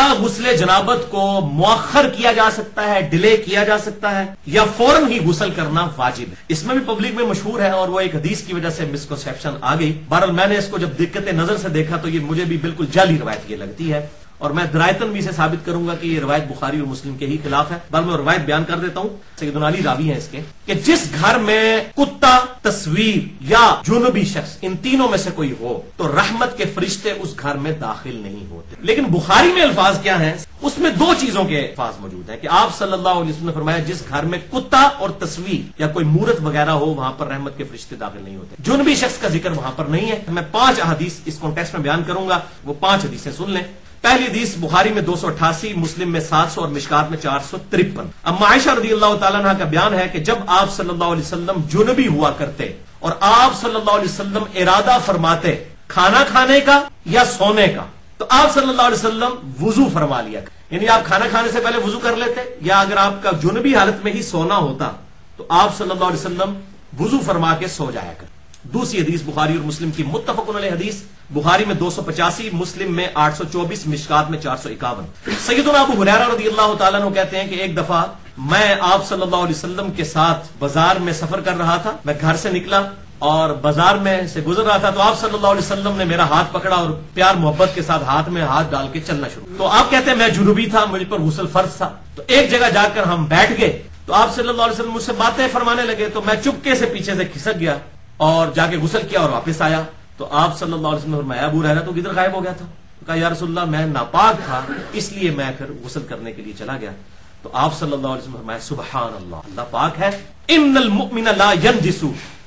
क्या गुसल जनाबत को मौखर किया जा सकता है, डिले किया जा सकता है, या फ़ौरन ही गुसल करना वाजिब है। इसमें भी पब्लिक में मशहूर है और वो एक हदीस की वजह से मिसकनसेप्शन आ गई। बहरल मैंने इसको जब दिक्कत नज़र से देखा तो ये मुझे भी बिल्कुल जाली रवायत ये लगती है। और मैं दरायतन भी से साबित करूँगा कि ये रवायत बुखारी और मुस्लिम के ही खिलाफ है। बल मैं रवायत बयान कर देता हूँ। सैदुल अली रावी है इसके, कि जिस घर में कुत्ता, तस्वीर या जुनबी शख्स इन तीनों में से कोई हो तो रहमत के फरिश्ते उस घर में दाखिल नहीं होते। लेकिन बुखारी में अल्फाज क्या है? उसमें दो चीज़ों के अल्फाज मौजूद है, कि आप सल्लल्लाहु अलैहि वसल्लम ने फरमाया, जिस घर में कुत्ता और तस्वीर या कोई मूर्त वगैरह हो, वहाँ पर रहमत के फरिश्ते दाखिल नहीं होते। जुनबी शख्स का ज़िक्र वहाँ पर नहीं है। मैं पाँच हदीस इस कॉन्टेक्स्ट में बयान करूँगा, वो पाँच हदीसें सुन लें। पहली हदीस बुखारी में दो सौ अट्ठासी, मुस्लिम में सात सौ और मिशकात में चार सौ तिरपन। अब आयशा रदी अल्लाह तला का बयान है कि जब आप सल्लल्लाहु अलैहि वसल्लम जुनबी हुआ करते और आप सल्लल्लाहु अलैहि वसल्लम इरादा फरमाते खाना खाने का या सोने का तो आप सल्लल्लाहु अलैहि वसल्लम वज़ू फरमा लिया यानी आप खाना खाने से पहले वज़ू कर लेते या अगर आपका जुनबी हालत में ही सोना होता तो आप सल्लल्लाहु अलैहि वसल्लम वज़ू फरमा के सो जाया कर। दूसरी हदीस बुखारी और मुस्लिम की मुतफक हदीस। बुखारी में दो सौ पचासी, मुस्लिम में आठ सौ चौबीस, मिशकात में चार सौ इक्यावन। सैदुल अबू हुरैरा रदी अल्लाह तु कहते हैं कि एक दफ़ा मैं आप सल्लल्लाहु अलैहि वसल्लम के साथ बाज़ार में सफ़र कर रहा था। मैं घर से निकला और बाज़ार में से गुजर रहा था तो आप सल्लल्लाहु अलैहि वसल्लम ने मेरा हाथ पकड़ा और प्यार मोहब्बत के साथ हाथ में हाथ डाल के चलना शुरू। तो आप कहते हैं मैं जुनूबी था, मुझ पर गुसल फ़र्ज़ था। तो एक जगह जाकर हम बैठ गए तो आप सल्लल्लाहु अलैहि वसल्लम मुझसे बातें फरमाने लगे तो मैं चुपके से पीछे से खिसक गया। और जाके गुसल किया और वापस आया। तो आप सल्लल्लाहु अलैहि वसल्लम तो किधर गायब हो गया था? तो कहा, या रसुल्ला मैं नापाक था, इसलिए मैं फिर गुसल करने के लिए चला गया। तो आप सल्लल्लाहु अलैहि वसल्लम है।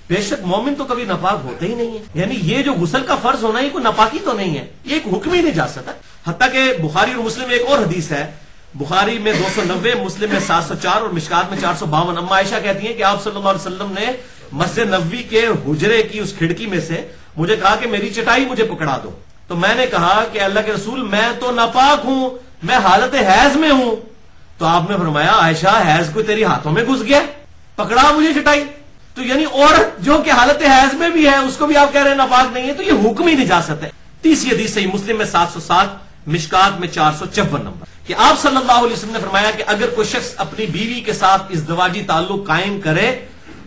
बेशक मोमिन तो कभी नापाक होते ही नहीं है। यानी ये जो गुसल का फ़र्ज़ होना ही कोई नापाकी तो नहीं है। ये एक हुक्म ही नहीं जा सकता। हत्या के बुखारी और मुस्लिम एक और हदीस है। बुखारी में दो सौ नब्बे, मुस्लिम में सात सौ चार और मिशकात में चार सौ बावन। अम्मा आयशा कहती है कि आप वसल्लम ने मस्जिद नबी के हुजरे की उस खिड़की में से मुझे कहा कि मेरी चटाई मुझे पकड़ा दो। तो मैंने कहा कि अल्लाह के रसूल, मैं तो नापाक हूँ, मैं हालत हैज़ में हूँ। तो आपने फरमाया, आयशा, हैज़ को तेरी हाथों में घुस गया? पकड़ा मुझे चटाई। तो यानी और जो कि हालत हैज़ में भी है, उसको भी आप कह रहे हैं नापाक नहीं है तो ये हुक्म ही जा सकते तीसरी हदीस सही मुस्लिम में सात सौ सात, मिशकात में चार सौ चौवन नंबर। कि आप सल्लल्लाहु अलैहि वसल्लम ने फरमाया कि अगर कोई शख्स अपनी बीवी के साथ इस दवाजी ताल्लुक कायम करे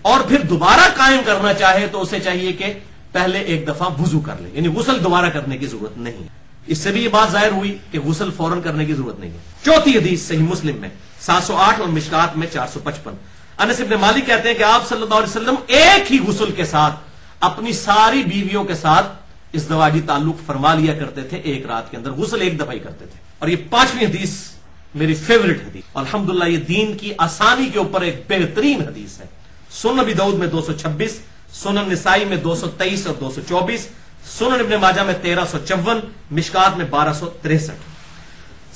और फिर दोबारा कायम करना चाहे तो उसे चाहिए कि पहले एक दफ़ा वज़ू कर ले। यानी गुसल दोबारा करने की ज़रूरत नहीं है। इससे भी ये बात ज़ाहिर हुई कि गुसल फ़ौरन करने की ज़रूरत नहीं है। चौथी हदीस सही मुस्लिम में 708 और मिशकात में 455 अनस इब्न मालिक कहते हैं कि आप सल्लल्लाहु अलैहि वसल्लम एक ही गुसल के साथ, अपनी सारी बीवियों के साथ इस दवाजी ताल्लुक फरमा लिया करते थे, एक रात के अंदर गुसल एक दफ़ा ही करते थे। और ये पांचवी हदीस मेरी फेवरेट हदीस। अल्हम्दुलिल्लाह, ये दीन की आसानी के ऊपर एक बेहतरीन हदीस है। सुन नबी दाऊद में 226 सुनन निसाई में 223 और 224 सुनन इब्न माजा में तेरह सौ चौवन, मिशकात में बारह सौ तिरसठ।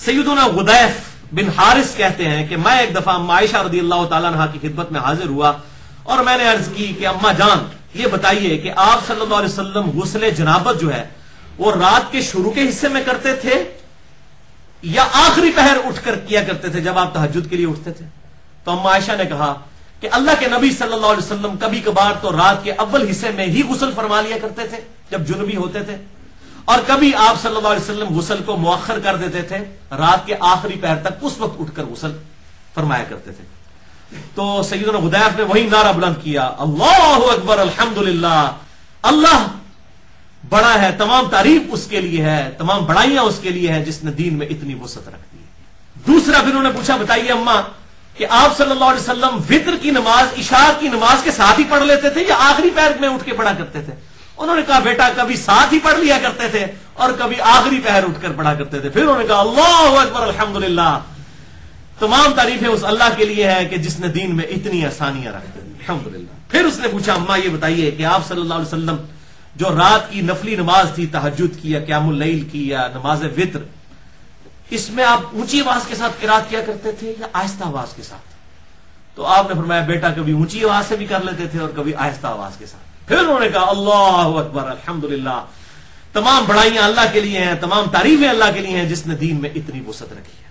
सईदुना गुदैफ बिन हारिस कहते हैं कि मैं एक दफ़ा मायशा रदी अल्लाह तला की खिदमत में हाजिर हुआ और मैंने अर्ज़ की कि अम्मा जान, ये बताइए कि आप सल्लल्लाहु अलैहि वसल्लम गुस्ले जनाबत जो है, वो रात के शुरू के हिस्से में करते थे या आखिरी पहर उठकर किया करते थे जब आप तहजुद के लिए उठते थे? तो अम्मा आयशा ने कहा कि अल्लाह के नबी सल्लल्लाहु अलैहि वसल्लम कभी कभार तो रात के अव्वल हिस्से में ही गुसल फरमा लिया करते थे, जब जुनबी होते थे। और कभी आप सल्लल्लाहु अलैहि वसल्लम गुसल को मुअखर कर देते थे, रात के आखिरी पैर तक उस वक्त उठकर गुसल फरमाया करते थे। तो सईदुल हुदैफ ने वही नारा बुलंद किया, अल्लाह अकबर, अल्हम्दुलिल्लाह, अल्लाह बड़ा है, तमाम तारीफ़ उसके लिए है, तमाम बड़ाइयाँ उसके लिए है, जिसने दीन में इतनी वसत रख दी दूसरा फिर उन्होंने पूछा, बताइए अम्मा कि आप सल्लल्लाहु अलैहि वसल्लम वित्र की नमाज़, इशा की नमाज़ के साथ ही पढ़ लेते थे या आखिरी पैर में उठ के पढ़ा करते थे? उन्होंने कहा, बेटा, कभी साथ ही पढ़ लिया करते थे और कभी आखिरी पहर उठकर पढ़ा करते थे। फिर उन्होंने कहा, अल्लाह अकबर, अल्हम्दुलिल्लाह। तमाम तारीफें उस अल्लाह के लिए है कि जिसने दीन में इतनी आसानियाँ रख दी। अल्हम्दुलिल्लाह। फिर उसने पूछा, अम्मा, ये बताइए कि आप सल्लल्लाहु अलैहि वसल्लम जो रात की नफली नमाज़ थी तहजुद की या क्यामुल की या नमाज़ वित्र इसमें आप ऊँची आवाज़ के साथ किरात किया करते थे या आहिस्ता आवाज़ के साथ? तो आपने फरमाया, बेटा, कभी ऊँची आवाज़ से भी कर लेते थे और कभी आहिस्ता आवाज़ के साथ। फिर उन्होंने कहा, अल्लाह अकबर, अल्हम्दुलिल्लाह। तमाम बड़ाइयाँ अल्लाह के लिए हैं, तमाम तारीफें अल्लाह के लिए हैं, जिसने दीन में इतनी वसत रखी है।